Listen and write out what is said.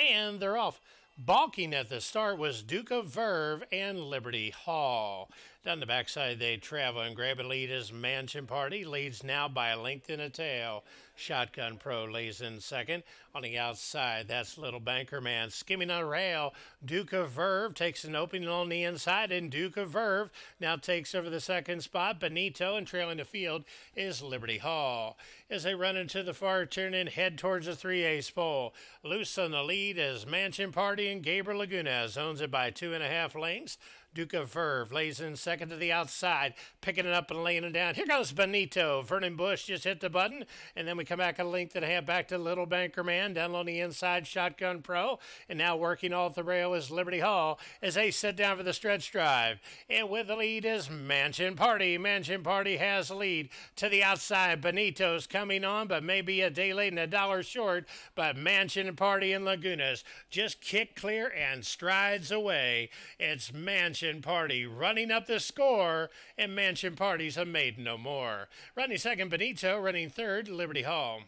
and they're off. Balking at the start was Duke of Verve and Liberty Hall. Down the backside, they travel and grab a lead Mansion Party leads now by a length and a tail. Shotgun Pro lays in second. On the outside, that's Little Banker Man skimming on a rail. Duke of Verve takes an opening on the inside, and Duke of Verve now takes over the second spot. Benito and trailing the field is Liberty Hall. As they run into the far turn and head towards the 3 pole. Loose on the lead is Mansion Party Gabriel Laguna owns it by two and a half lengths. Duke of Verve lays in second to the outside, picking it up and laying it down. Here goes Benito. Vernon Bush just hit the button, and then we come back a length and a half back to Little Banker Man down on the inside, Shotgun Pro, and now working off the rail is Liberty Hall as they sit down for the stretch drive. And with the lead is Mansion Party. Mansion Party has lead to the outside. Benito's coming on, but maybe a day late and a dollar short. But Mansion Party and Lagunas just kick clear and strides away. It's Mansion Mansion Party running up the score, and Mansion Parties have made no more. Running second, Benito. Running third, Liberty Hall.